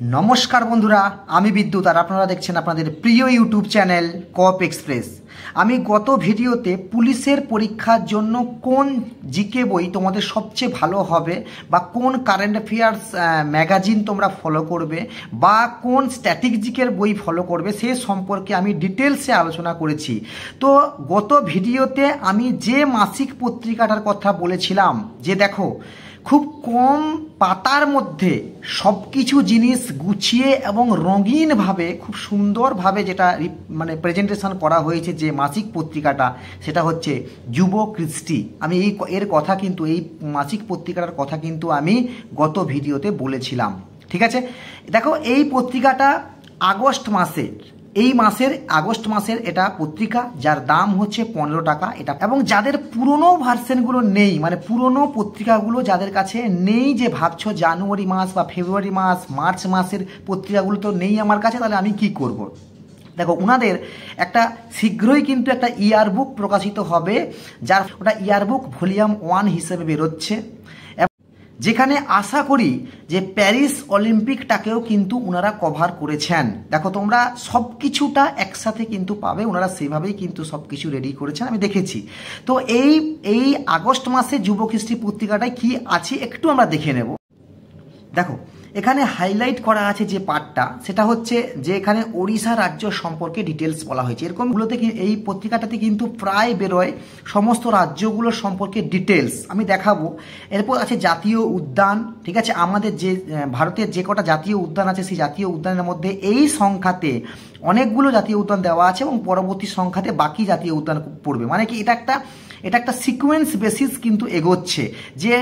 নমস্কার বন্ধুরা, আমি বিদ্যুৎ আর আপনারা দেখছেন আপনাদের প্রিয় ইউটিউব চ্যানেল কপ এক্সপ্রেস। আমি গত ভিডিওতে পুলিশের পরীক্ষার জন্য কোন জিকে বই তোমাদের সবচেয়ে ভালো হবে বা কোন কারেন্ট অ্যাফেয়ার্স ম্যাগাজিন তোমরা ফলো করবে বা কোন স্ট্যাটিক জিকের বই ফলো করবে সে সম্পর্কে আমি ডিটেলসে আলোচনা করেছি। তো গত ভিডিওতে আমি যে মাসিক পত্রিকাটার কথা বলেছিলাম, যে দেখো খুব কম পাতার মধ্যে সব কিছু জিনিস গুছিয়ে এবং রঙিনভাবে খুব সুন্দরভাবে যেটা মানে প্রেজেন্টেশন করা হয়েছে যে মাসিক পত্রিকাটা, সেটা হচ্ছে যুব কৃষ্টি। আমি এই এর কথা কিন্তু, এই মাসিক পত্রিকাটার কথা কিন্তু আমি গত ভিডিওতে বলেছিলাম। ঠিক আছে? দেখো, এই পত্রিকাটা আগস্ট মাসের। এই মাসের, আগস্ট মাসের এটা পত্রিকা, যার দাম হচ্ছে পনেরো টাকা এটা এবং যাদের পুরনো ভার্সেনগুলো নেই মানে পুরনো পত্রিকাগুলো যাদের কাছে নেই যে ভাবছ জানুয়ারি মাস বা ফেব্রুয়ারি মাস, মার্চ মাসের পত্রিকাগুলো তো নেই আমার কাছে, তাহলে আমি কি করব। দেখো ওনাদের একটা শীঘ্রই কিন্তু একটা ইয়ারবুক প্রকাশিত হবে, যার ওটা ইয়ারবুক ভলিউম ওয়ান হিসেবে বেরোচ্ছে যেখানে আশা করি যে প্যারিস অলিম্পিকটাকেও কিন্তু ওনারা কভার করেছেন। দেখো, তোমরা সব কিছুটা একসাথে কিন্তু পাবে ওনারা সেভাবেই কিন্তু সব কিছু রেডি করেছেন, আমি দেখেছি। তো এই এই আগস্ট মাসে যুবকৃষ্টি পত্রিকাটায় কি আছে একটু আমরা দেখে নেব। দেখো এখানে হাইলাইট করা আছে যে পার্টটা সেটা হচ্ছে যে এখানে ওড়িশা রাজ্য সম্পর্কে ডিটেলস বলা হয়েছে। এরকমগুলোতে এই পত্রিকাটাতে কিন্তু প্রায় বেরোয় সমস্ত রাজ্যগুলোর সম্পর্কে ডিটেলস আমি দেখাবো। এরপর আছে জাতীয় উদ্যান, ঠিক আছে? আমাদের যে ভারতের যে কটা জাতীয় উদ্যান আছে, সেই জাতীয় উদ্যানের মধ্যে এই সংখ্যাতে অনেকগুলো জাতীয় উদ্যান দেওয়া আছে এবং পরবর্তী সংখ্যাতে বাকি জাতীয় উদ্যান পড়বে। মানে কি, এটা একটা এটা একটা সিকোয়েন্স বেসিস কিন্তু এগোচ্ছে। যে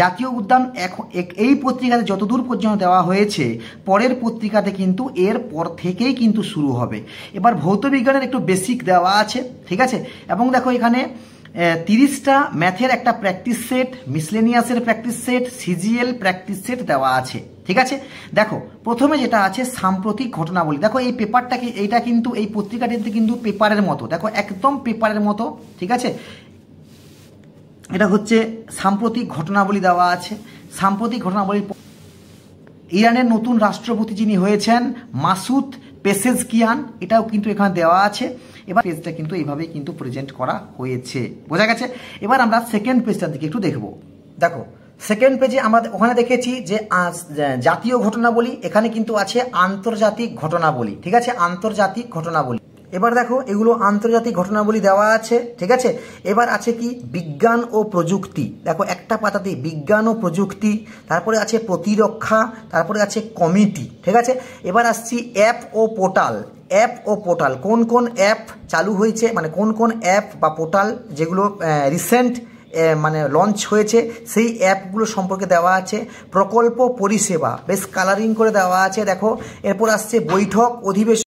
জাতীয় উদ্যান এখন এই পত্রিকাতে যতদূর পর্যন্ত দেওয়া হয়েছে, পরের পত্রিকাতে কিন্তু এর পর থেকেই কিন্তু শুরু হবে। এবার ভৌত বিজ্ঞানের একটু বেসিক দেওয়া আছে, ঠিক আছে? এবং দেখো এখানে তিরিশটা ম্যাথের একটা practice set মিসলেনিয়াসের practice set CGL practice set দেওয়া আছে, ঠিক আছে? দেখো, প্রথমে যেটা আছে সাম্প্রতিক ঘটনাবলী। দেখো এই পেপারটাকে এইটা কিন্তু, এই পত্রিকাটিতে কিন্তু পেপারের মতো। দেখো, একদম পেপারের মতো, ঠিক আছে? এটা হচ্ছে সাম্প্রতিক ঘটনাবলী দেওয়া আছে। সাম্প্রতিক ঘটনাবলী ইরানের নতুন রাষ্ট্রপতি যিনি হয়েছেন, মাসুদ পেসেজ কিয়ান এটাও কিন্তু এখানে দেওয়া আছে। এবার পেজটা কিন্তু এইভাবেই কিন্তু প্রেজেন্ট করা হয়েছে। বোঝা গেছে? এবার আমরা সেকেন্ড পেজটার দিকে একটু দেখব। দেখো সেকেন্ড পেজে আমরা ওখানে দেখেছি যে জাতীয় ঘটনাবলী, এখানে কিন্তু আছে আন্তর্জাতিক ঘটনাবলী। ঠিক আছে? আন্তর্জাতিক ঘটনাবলী। এবার দেখো, এগুলো আন্তর্জাতিক ঘটনাবলী দেওয়া আছে, ঠিক আছে? এবার আছে কি? বিজ্ঞান ও প্রযুক্তি। দেখো, একটা পাতাতে বিজ্ঞান ও প্রযুক্তি, তারপরে আছে প্রতিরক্ষা, তারপরে আছে কমিটি, ঠিক আছে? এবার আসছি অ্যাপ ও পোর্টাল। অ্যাপ ও পোর্টাল, কোন কোন অ্যাপ চালু হয়েছে মানে কোন কোন অ্যাপ বা পোর্টাল যেগুলো রিসেন্ট মানে লঞ্চ হয়েছে, সেই অ্যাপগুলো সম্পর্কে দেওয়া আছে। প্রকল্প পরিষেবা, বেশ কালারিং করে দেওয়া আছে, দেখো। এরপর আসছে বৈঠক, অধিবেশন।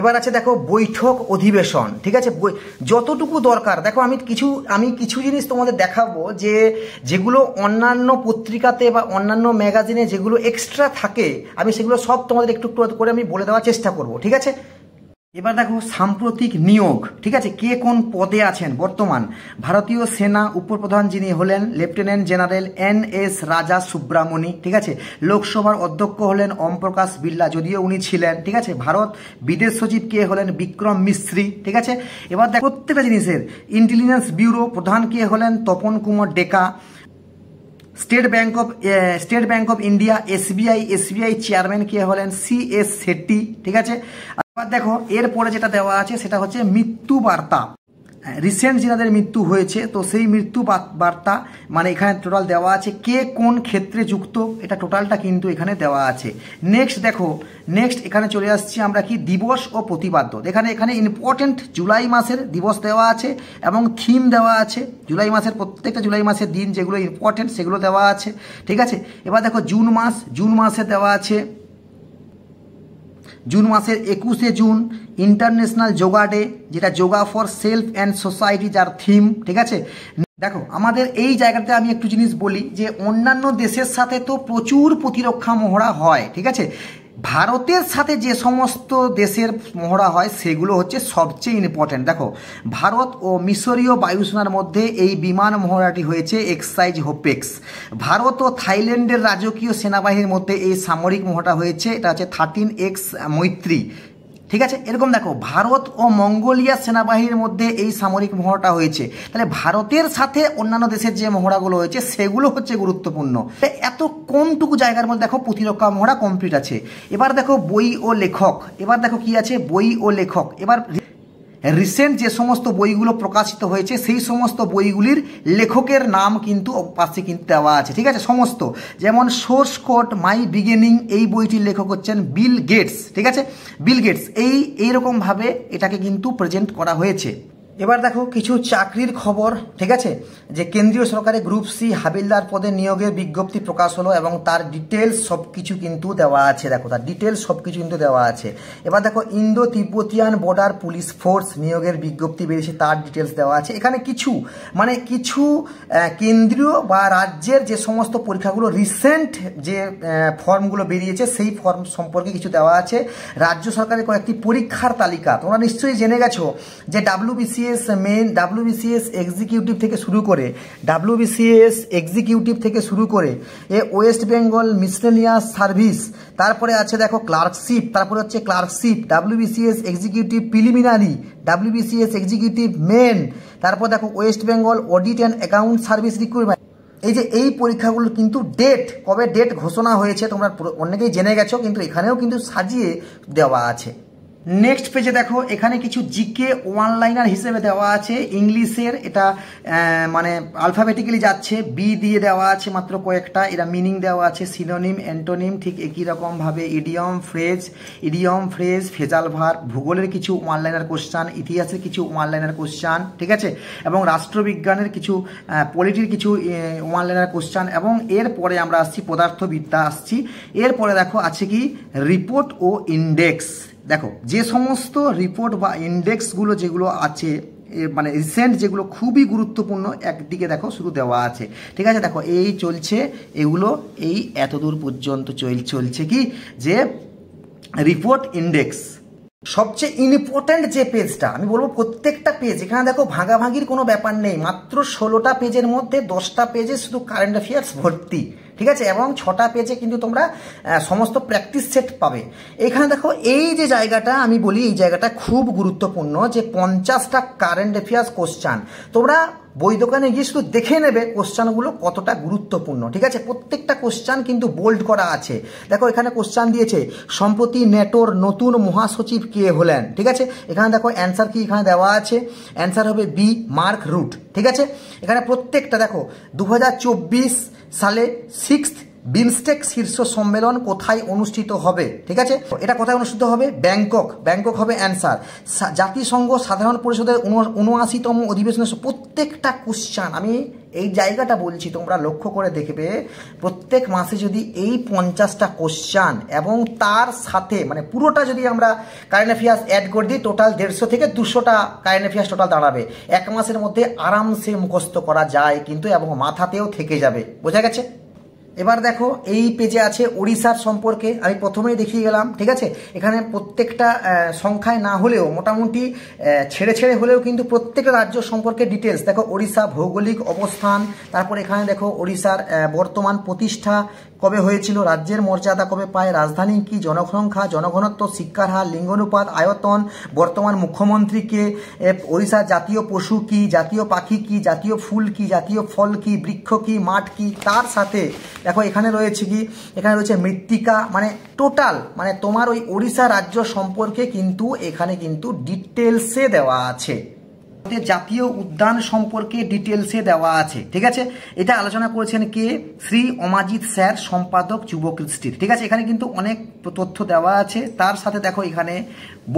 এবার আছে দেখো বৈঠক অধিবেশন, ঠিক আছে? যতটুকু দরকার, দেখো আমি কিছু আমি কিছু জিনিস তোমাদের দেখাবো যে যেগুলো অন্যান্য পত্রিকাতে বা অন্যান্য ম্যাগাজিনে যেগুলো এক্সট্রা থাকে, আমি সেগুলো সব তোমাদের একটু একটু করে আমি বলে দেওয়ার চেষ্টা করব, ঠিক আছে? এবার দেখো সাম্প্রতিক নিয়োগ, ঠিক আছে? কে কোন পদে আছেন বর্তমান? ভারতীয় সেনা উপপ্রধান যিনি হলেন লেফটেন্যান্ট জেনারেল এন এস রাজা সুব্রামণি ঠিক আছে? লোকসভার অধ্যক্ষ হলেন প্রকাশ বিড়লা, যদিও উনি ছিলেন, ঠিক আছে? ভারত বিদেশ সচিব কে হলেন বিক্রম মিস্ত্রি, ঠিক আছে? এবার দেখো প্রত্যেকটা জিনিসের ইন্টেলিজেন্স ব্যুরো প্রধান কে হলেন Tapan Kumar Deka State Bank of State Bank of India SBI SBI chairman কে হলেন সি এস শেট্টি, ঠিক আছে? আবার দেখো, এরপরে যেটা দেওয়া আছে সেটা হচ্ছে মৃত্যু বার্তা রিসেন্ট যেনাদের মৃত্যু হয়েছে, তো সেই মৃত্যু বার্তা মানে এখানে টোটাল দেওয়া আছে কে কোন ক্ষেত্রে যুক্ত, এটা টোটালটা কিন্তু এখানে দেওয়া আছে। নেক্সট দেখো নেক্সট এখানে চলে আসছি আমরা কি, দিবস ও প্রতিবাদ্য এখানে এখানে ইম্পর্টেন্ট জুলাই মাসের দিবস দেওয়া আছে এবং থিম দেওয়া আছে। জুলাই মাসের প্রত্যেকটা জুলাই মাসের দিন যেগুলো ইম্পর্টেন্ট সেগুলো দেওয়া আছে। ঠিক আছে? এবার দেখো, জুন মাস জুন মাসে দেওয়া আছে জুন মাসের একুশে জুন ইন্টারন্যাশনাল যোগা ডে, যেটা yoga for self and society যার থিম, ঠিক আছে? দেখো, আমাদের এই জায়গাতে আমি একটু জিনিস বলি যে, অন্যান্য দেশের সাথে তো প্রচুর প্রতিরক্ষা মহড়া হয়, ঠিক আছে? ভারতের সাথে যে সমস্ত দেশের মহড়া হয়, সেগুলো হচ্ছে সবচেয়ে ইম্পর্ট্যান্ট দেখো, ভারত ও মিশরীয় বায়ুসেনার মধ্যে এই বিমান মহড়াটি হয়েছে এক্সাইজ হোপেক্স ভারত ও থাইল্যান্ডের রাজকীয় সেনাবাহিনীর মধ্যে এই সামরিক মহড়া হয়েছে, এটা হচ্ছে থার্টিন এক্স মৈত্রী। ঠিক আছে? এরকম দেখো, ভারত ও মঙ্গোলিয়া সেনাবাহিনীর মধ্যে এই সামরিক মহড়াটা হয়েছে। তাহলে ভারতের সাথে অন্যান্য দেশের যে মহড়াগুলো হয়েছে, সেগুলো হচ্ছে গুরুত্বপূর্ণ। এত কমটুকু জায়গার মধ্যে দেখো, প্রতিরক্ষা মহড়া কমপ্লিট আছে। এবার দেখো বই ও লেখক, এবার দেখো কি আছে? বই ও লেখক। এবার রিসেন্ট যে সমস্ত বইগুলো প্রকাশিত হয়েছে, সেই সমস্ত বইগুলির লেখকের নাম কিন্তু পাশে কিন্তু দেওয়া আছে। ঠিক আছে? সমস্ত। যেমন সোর্স কোড মাই বিগিনিং, এই বইটির লেখক হচ্ছেন বিল গেটস। ঠিক আছে? Bill Gates. এই, এইরকমভাবে এটাকে কিন্তু প্রেজেন্ট করা হয়েছে। এবার দেখো কিছু চাকরির খবর, ঠিক আছে? যে কেন্দ্রীয় সরকারের গ্রুপ সি হাবিলদার পদে নিয়োগের বিজ্ঞপ্তি প্রকাশ হলো এবং তার ডিটেলস সব কিছু কিন্তু দেওয়া আছে। দেখো, তার ডিটেলস সব কিছু কিন্তু দেওয়া আছে। এবার দেখো Indo Tibetan border police force নিয়োগের বিজ্ঞপ্তি বেরিয়েছে, তার ডিটেলস দেওয়া আছে। এখানে কিছু মানে কিছু কেন্দ্রীয় বা রাজ্যের যে সমস্ত পরীক্ষাগুলো রিসেন্ট যে ফর্মগুলো বেরিয়েছে, সেই ফর্ম সম্পর্কে কিছু দেওয়া আছে। রাজ্য সরকারের কয়েকটি পরীক্ষার তালিকা। তোমরা নিশ্চয়ই জেনে গেছো যে WBC WBCS main WBCS executive থেকে শুরু করে ডাব্লিউবিসিএস এক্সিকিউটিভ থেকে শুরু করে, এ ওয়েস্ট বেঙ্গল মিসলেনিয়াস সার্ভিস তারপরে আছে দেখো ক্লার্কশিপ তারপরে হচ্ছে clerkship WBCS executive preliminary WBCS executive main তারপর দেখো West Bengal audit and account service recruitment এই যে এই পরীক্ষাগুলো কিন্তু ডেট কবে ডেট ঘোষণা হয়েছে তোমরা অনেকেই জেনে গেছো, কিন্তু এখানেও কিন্তু সাজিয়ে দেওয়া আছে। নেক্সট পেজে দেখো, এখানে কিছু জিকে ওয়ান লাইনার হিসেবে দেওয়া আছে। ইংলিশের এটা মানে আলফাবেটিক্যালি যাচ্ছে। বি দিয়ে দেওয়া আছে মাত্র কয়েকটা। এরা মিনিং দেওয়া আছে সিনোনিম অ্যান্টোনিম ঠিক একই রকমভাবে idiom phrase idiom phrase phrasal verb ভূগোলের কিছু ওয়ান লাইনার কোশ্চান ইতিহাসের কিছু ওয়ান লাইনার কোশ্চান ঠিক আছে? এবং রাষ্ট্রবিজ্ঞানের কিছু পলিটির কিছু ওয়ান লাইনার কোশ্চান এবং এরপরে আমরা আসছি, পদার্থবিদ্যা আসছি। এরপরে দেখো, আছে কি? রিপোর্ট ও ইন্ডেক্স দেখো, যে সমস্ত রিপোর্ট বা ইন্ডেক্সগুলো যেগুলো আছে মানে রিসেন্ট যেগুলো খুবই গুরুত্বপূর্ণ, একদিকে দেখো শুরু দেওয়া আছে। ঠিক আছে, দেখো, এই চলছে, এগুলো এই এতদূর পর্যন্ত চলছে কি? যে রিপোর্ট ইন্ডেক্স সবচেয়ে ইম্পর্ট্যান্ট যে পেজটা আমি বলব প্রত্যেকটা পেজ এখানে দেখো ভাগাভাগির কোনো ব্যাপার নেই, মাত্র ষোলোটা পেজের মধ্যে দশটা পেজে শুধু কারেন্ট অ্যাফেয়ার্স ভর্তি। ঠিক আছে? এবং ছটা পেজে কিন্তু তোমরা সমস্ত প্র্যাকটিস সেট পাবে। এখানে দেখো, এই যে জায়গাটা, আমি বলি এই জায়গাটা খুব গুরুত্বপূর্ণ যে পঞ্চাশটা কারেন্ট অ্যাফেয়ার্স কোশ্চান তোমরা বই দোকানে গিয়ে শুধু দেখে নেবে কোশ্চানগুলো কতটা গুরুত্বপূর্ণ, ঠিক আছে? প্রত্যেকটা কোশ্চান কিন্তু বোল্ড করা আছে। দেখো, এখানে কোশ্চান দিয়েছে, সম্প্রতি নেটোর নতুন মহাসচিব কে হলেন, ঠিক আছে? এখানে দেখো অ্যান্সার কি এখানে দেওয়া আছে? অ্যান্সার হবে বি মার্ক রুট ঠিক আছে? এখানে প্রত্যেকটা, দেখো দু হাজার চব্বিশ সালে সিক্সথ বিমস্টেক শীর্ষ সম্মেলন কোথায় অনুষ্ঠিত হবে? ঠিক আছে? এটা কোথায় অনুষ্ঠিত হবে? ব্যাংকক। ব্যাংকক হবে অ্যান্সার। জাতিসংঘ সাধারণ পরিষদের উনআশিতম অধিবেশনের প্রত্যেকটা কোশ্চান আমি এই জায়গাটা বলছি, তোমরা লক্ষ্য করে দেখবে, প্রত্যেক মাসে যদি এই পঞ্চাশটা কোশ্চান এবং তার সাথে মানে পুরোটা যদি আমরা কারেন্ট অ্যাফেয়ার্স অ্যাড করে দিই টোটাল দেড়শো থেকে দুশোটা কারেন্ট অ্যাফেয়ার্স টোটাল দাঁড়াবে। এক মাসের মধ্যে আরামসে মুখস্থ করা যায় কিন্তু এবং মাথাতেও থেকে যাবে। বোঝা গেছে? এবার দেখো, এই পেজে আছে ওড়িশার সম্পর্কে, আমি প্রথমেই দেখিয়ে গেলাম, ঠিক আছে? এখানে প্রত্যেকটা সংখ্যায় না হলেও, মোটামুটি ছেড়ে ছেড়ে হলেও কিন্তু প্রত্যেক রাজ্য সম্পর্কে ডিটেলস দেখো, ওড়িশা ভৌগোলিক অবস্থান, তারপর এখানে দেখো, ওড়িশার বর্তমান প্রতিষ্ঠা কবে হয়েছিল, রাজ্যের মর্যাদা কবে পায়, রাজধানী কি, জনসংখ্যা, জনঘনত্ব, শিক্ষার হার, লিঙ্গানুপাত, আয়তন, বর্তমান মুখ্যমন্ত্রীকে ওড়িশার জাতীয় পশু কি, জাতীয় পাখি কি, জাতীয় ফুল কি, জাতীয় ফল কি, বৃক্ষ কি, মাঠ কি, তার সাথে, দেখো এখানে রয়েছে কি, এখানে রয়েছে মৃত্তিকা মানে টোটাল মানে তোমার ওই ওড়িশা রাজ্য সম্পর্কে কিন্তু এখানে কিন্তু ডিটেলসে দেওয়া আছে। জাতীয় উদ্যান সম্পর্কে ডিটেলসে দেওয়া আছে, ঠিক আছে? এটা আলোচনা করেছেন কে? শ্রী অমাজিৎ স্যার, সম্পাদক যুবকৃষ্টির ঠিক আছে? এখানে কিন্তু অনেক তথ্য দেওয়া আছে। তার সাথে দেখো এখানে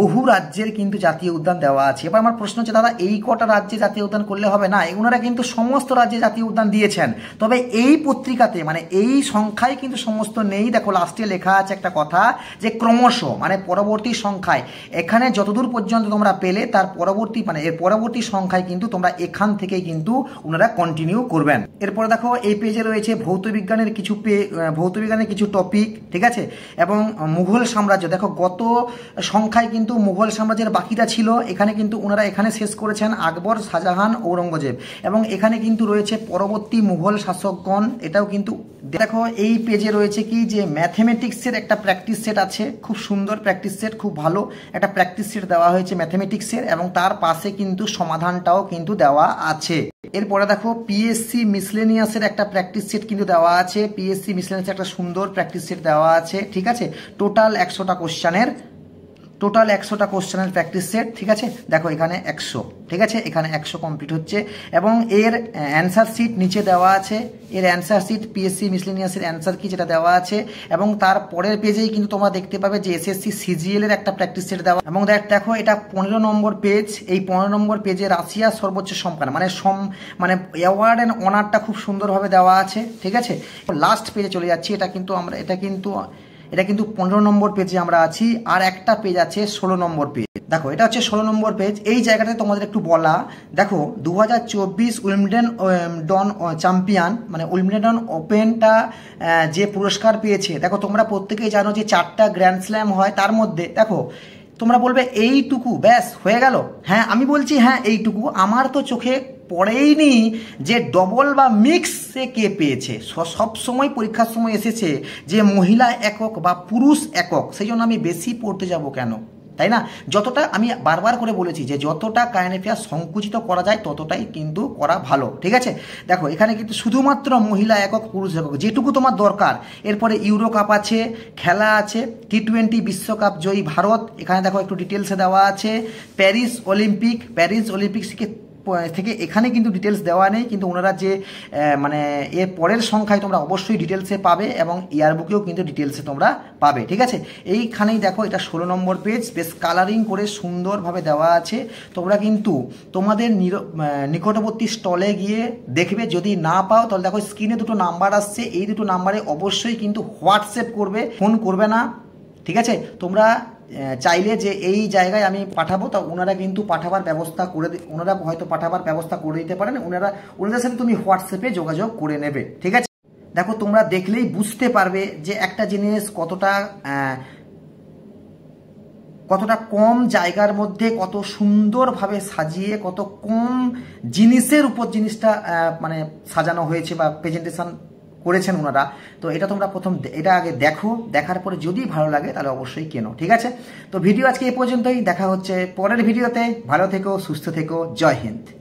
বহু রাজ্যের কিন্তু জাতীয় উদ্যান দেওয়া আছে। এবার আমার প্রশ্ন হচ্ছে, দাদা, এই কটা রাজ্যে জাতীয় উদ্যান করলে হবে না? ওনারা কিন্তু সমস্ত রাজ্যে জাতীয় উদ্যান দিয়েছেন। তবে এই পত্রিকাতে মানে এই সংখ্যায় কিন্তু সমস্ত নেই। দেখো লাস্টে লেখা আছে একটা কথা যে ক্রমশ মানে পরবর্তী সংখ্যায়, এখানে যতদূর পর্যন্ত তোমরা পেলে, তার পরবর্তী মানে এর পরবর্তী পরবর্তী সংখ্যায় কিন্তু তোমরা এখান থেকে কিন্তু ওনারা কন্টিনিউ করবেন। এরপরে দেখো, এই পেজে রয়েছে ভৌত বিজ্ঞানের কিছু পে ভৌত বিজ্ঞানের কিছু টপিক ঠিক আছে? এবং মুঘল সাম্রাজ্য, দেখো, গত সংখ্যায় কিন্তু মুঘল সাম্রাজ্যের বাকিটা ছিল। এখানে কিন্তু ওনারা এখানে শেষ করেছেন আকবর, শাহজাহান, ঔরঙ্গজেব। এবং এখানে কিন্তু রয়েছে পরবর্তী মুঘল শাসকগণ, এটাও কিন্তু দেখো, এই পেজে রয়েছে কি যে ম্যাথমেটিক্সের একটা প্র্যাকটিস সেট আছে। খুব সুন্দর প্র্যাকটিস সেট খুব ভালো একটা প্র্যাকটিস সেট দেওয়া হয়েছে ম্যাথমেটিক্সের এবং তার পাশে কিন্তু সমাধানটাও কিন্তু দেওয়া আছে। এরপরে দেখো পিএসসি মিসলেনিয়াসের একটা প্র্যাকটিস সেট কিন্তু দেওয়া আছে। পিএসসি মিসলেনিয়াসের একটা সুন্দর প্র্যাকটিস সেট দেওয়া আছে, ঠিক আছে? টোটাল একশোটা কোশ্চানের টোটাল একশোটা কোশ্চেনের প্র্যাকটিস সেট ঠিক আছে? দেখো, এখানে একশো, ঠিক আছে? এখানে একশো কমপ্লিট হচ্ছে। এবং এর অ্যান্সার সিট নিচে দেওয়া আছে। এর অ্যান্সার সিট পিএসসি মিসলিনিয়াসের অ্যান্সার কি যেটা দেওয়া আছে। এবং তার পরের পেজেই কিন্তু তোমরা দেখতে পাবে যে এসএসসি সিজিএল এর একটা প্র্যাকটিস সেট দেওয়া। এবং দেখ, দেখো, এটা পনেরো নম্বর পেজ এই পনেরো নম্বর পেজে রাশিয়ার সর্বোচ্চ সম্মান মানে সম মানে অ্যাওয়ার্ড অ্যান্ড অনারটা খুব সুন্দরভাবে দেওয়া আছে, ঠিক আছে? লাস্ট পেজে চলে যাচ্ছি। এটা কিন্তু আমরা, এটা কিন্তু এটা কিন্তু পনেরো নম্বর পেজে আমরা আছি, আর একটা পেজ আছে ষোলো নম্বর পেজ দেখো, এটা হচ্ছে ষোলো নম্বর পেজ এই জায়গাটাতে তোমাদের একটু বলা, দেখো দু হাজার চব্বিশ উইমডেন ডন চ্যাম্পিয়ন মানে উইমডেন ওপেনটা যে পুরস্কার পেয়েছে, দেখো, তোমরা প্রত্যেকেই জানো যে চারটা গ্র্যান্ড স্ল্যাম হয়, তার মধ্যে, দেখো, তোমরা বলবে এইটুকু, ব্যাস, হয়ে গেল। হ্যাঁ আমি বলছি হ্যাঁ এইটুকু। আমার তো চোখে পড়েইনি যে ডবল বা মিক্স সে কে পেয়েছে। সব সময় পরীক্ষার সময় এসেছে যে মহিলা একক বা পুরুষ একক সেই জন্য আমি বেশি পড়তে যাব কেন? তাই না? যতটা আমি বারবার করে বলেছি যে যতটা কারেন্ট অ্যাফেয়ার সংকুচিত করা যায়, ততটাই কিন্তু করা ভালো। ঠিক আছে? দেখো, এখানে কিন্তু শুধুমাত্র মহিলা একক, পুরুষ একক, যেটুকু তোমার দরকার। এরপরে ইউরো কাপ আছে, খেলা আছে টি টোয়েন্টি বিশ্বকাপ, জয়ী ভারত। এখানে দেখো একটু ডিটেলসে দেওয়া আছে। প্যারিস অলিম্পিক, প্যারিস অলিম্পিক্সকে থেকে এখানে কিন্তু ডিটেলস দেওয়া নেই, কিন্তু ওনারা যে মানে এর পরের সংখ্যায় তোমরা অবশ্যই ডিটেলসে পাবে এবং ইয়ারবুকেও কিন্তু ডিটেলসে তোমরা পাবে, ঠিক আছে? এইখানেই দেখো এটা ষোলো নম্বর পেজ বেশ কালারিং করে সুন্দরভাবে দেওয়া আছে। তোমরা কিন্তু তোমাদের নিকটবর্তী স্টলে গিয়ে দেখবে, যদি না পাও, তাহলে দেখো স্ক্রিনে দুটো নাম্বার আসছে, এই দুটো নাম্বারে অবশ্যই কিন্তু হোয়াটসঅ্যাপ করবে ফোন করবে না, ঠিক আছে? তোমরা চাইলে যে এই জায়গায় আমি পাঠাবো, তা ওনারা কিন্তু পাঠাবার ব্যবস্থা করে ওনারা হয়তো পাঠাবার ব্যবস্থা করে দিতে পারেন ওনারা ওনাদের সাথে তুমি হোয়াটসঅ্যাপে যোগাযোগ করে নেবে, ঠিক আছে? দেখো, তোমরা দেখলেই বুঝতে পারবে যে একটা জিনিস কতটা কতটা কম জায়গার মধ্যে কত সুন্দরভাবে সাজিয়ে, কত কম জিনিসের উপর জিনিসটা মানে সাজানো হয়েছে বা প্রেজেন্টেশন করেছেন ওনারা। তো এটা তোমরা প্রথম এটা আগে দেখো, দেখার পরে যদি ভালো লাগে তাহলে অবশ্যই কেনো, ঠিক আছে? তো ভিডিও আজকে এই পর্যন্তই, দেখা হচ্ছে পরের ভিডিওতে। ভালো থেকো, সুস্থ থেকো, জয় হিন্দ।